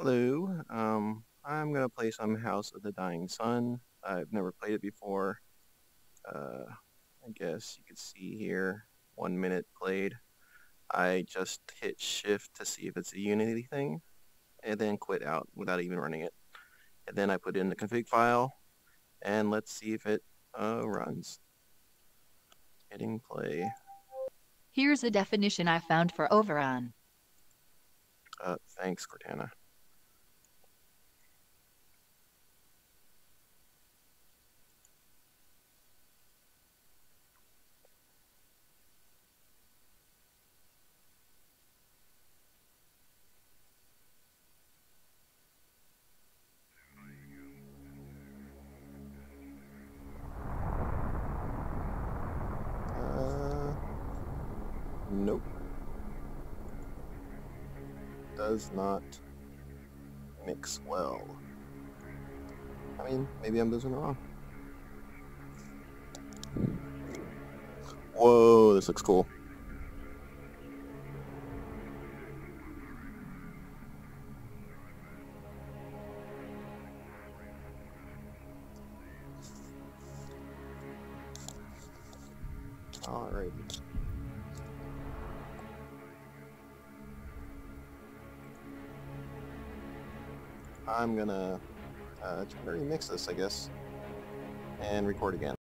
Hello. Um, I'm gonna play some House of the Dying Sun. I've never played it before. Uh, I guess you can see here, one minute played. I just hit shift to see if it's a Unity thing, and then quit out without even running it. And then I put in the config file, and let's see if it uh, runs. Hitting play. Here's a definition I found for Overon. Uh, thanks, Cortana. Nope. Does not mix well. I mean, maybe I'm doing it wrong. Whoa, this looks cool. Alrighty. I'm gonna uh, remix this, I guess, and record again.